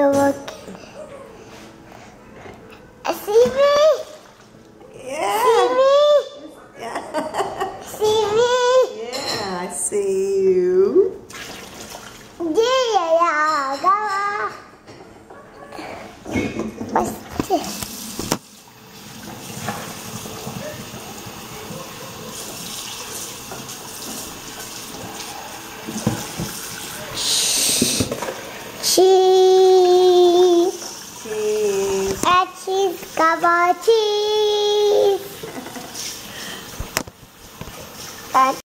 look. Uh, see me? Yeah. See me? Yeah. See me? yeah, I see you. Yeah, yeah. Go on. What's this? Cheese. Cheese. A cheese,